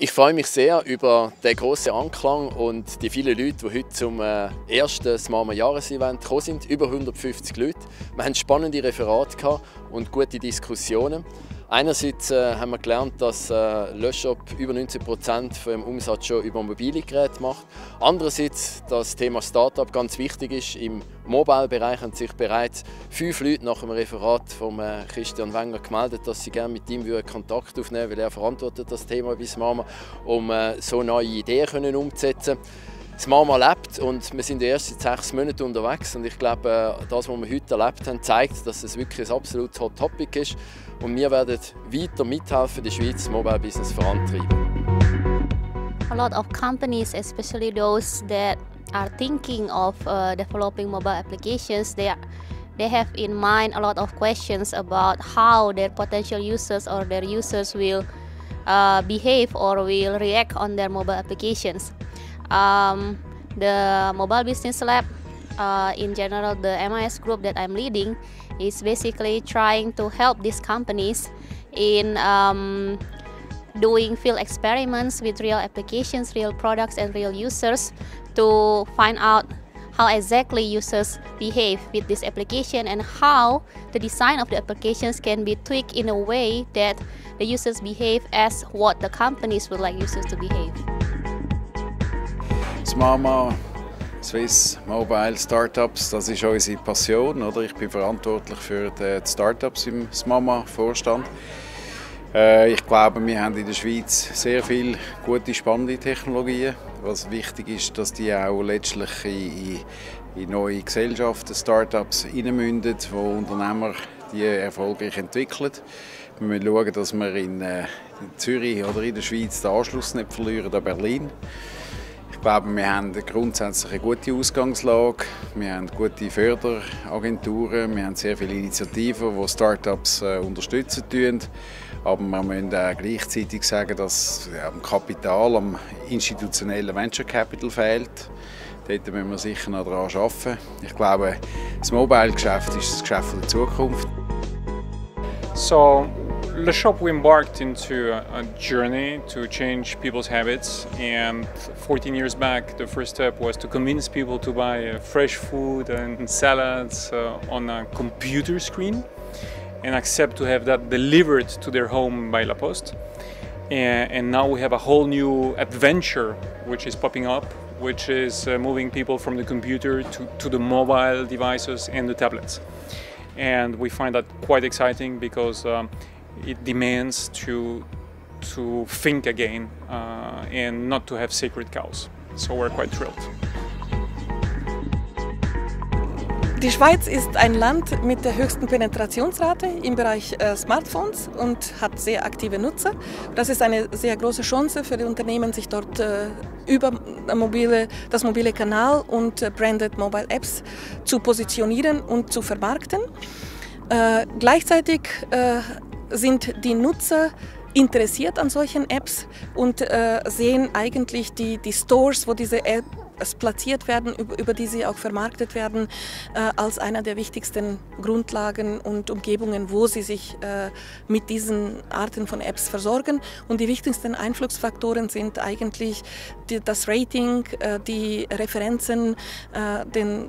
Ich freue mich sehr über den grossen Anklang und die vielen Leute, die heute zum äh, ersten Smama Jahresevent gekommen sind. Über 150 Leute. Wir hatten spannende Referate und gute Diskussionen. Einerseits äh, haben wir gelernt, dass äh, Löschop über 90 Prozent vom Umsatz schon über mobile Geräte macht. Andererseits, dass das Thema Startup ganz wichtig ist. Im Mobile-Bereich haben sich bereits fünf Leute nach dem Referat von äh, Christian Wenger gemeldet, dass sie gerne mit ihm Kontakt aufnehmen würden, weil er verantwortet das Thema bis Mama, um äh, so neue Ideen umzusetzen das Mama lebt und wir sind erst seit sechs Monaten unterwegs und ich glaube, äh, das, was wir heute erlebt haben, zeigt, dass es wirklich ein absolutes Hot Topic ist und wir werden weiter mithelfen, die Schweiz Mobile Business vorantreiben. A lot of companies, especially those that are thinking of uh, developing mobile applications, they are, they have in mind a lot of questions about how their potential users or their users will uh, behave or will react on their mobile applications. Um, the Mobile Business Lab, uh, in general, the MIS group that I'm leading, is basically trying to help these companies in um, doing field experiments with real applications, real products, and real users to find out how exactly users behave with this application and how the design of the applications can be tweaked in a way that the users behave as what the companies would like users to behave. Mama Swiss Mobile Startups, das ist unsere Passion. Oder? Ich bin verantwortlich für die Startups im Smama-Vorstand. Äh, ich glaube, wir haben in der Schweiz sehr viele gute, spannende Technologien. Was wichtig ist, dass die auch letztlich in, in neue Gesellschaften, Startups hineinmünden, wo Unternehmer die erfolgreich entwickeln. Wir müssen schauen, dass wir in, äh, in Zürich oder in der Schweiz den Anschluss nicht verlieren an Berlin. Ich glaube, wir haben grundsätzlich eine gute Ausgangslage. Wir haben gute Förderagenturen, wir haben sehr viele Initiativen, die Startups äh, unterstützen tun. Aber wir müssen auch gleichzeitig sagen, dass am Kapital, am institutionellen Venture Capital fehlt. Dort müssen wir sicher noch daran arbeiten. Ich glaube, das Mobile-Geschäft ist das Geschäft der Zukunft. So, Le Shop we embarked into a journey to change people's habits and 14 years back the first step was to convince people to buy uh, fresh food and salads uh, on a computer screen and accept to have that delivered to their home by La Poste. And, and now we have a whole new adventure which is popping up which is uh, moving people from the computer to, to the mobile devices and the tablets. And we find that quite exciting because um, it demands to to think again uh, and not to have sacred cows. So we're quite thrilled. Die Schweiz ist ein Land mit der höchsten Penetrationsrate im Bereich äh, Smartphones und hat sehr aktive Nutzer. Das ist eine sehr große Chance für die Unternehmen, sich dort äh, über mobile, das mobile Kanal und äh, branded Mobile Apps zu positionieren und zu vermarkten. Gleichzeitig sind die Nutzer interessiert an solchen Apps und äh, sehen eigentlich die, die Stores, wo diese Apps platziert werden, über, die sie auch vermarktet werden, äh, als einer der wichtigsten Grundlagen und Umgebungen, wo sie sich äh, mit diesen Arten von Apps versorgen. Und die wichtigsten Einflussfaktoren sind eigentlich das Rating, äh, die Referenzen,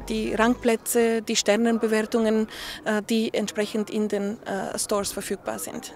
die Rangplätze, die Sternenbewertungen, die entsprechend in den Stores verfügbar sind.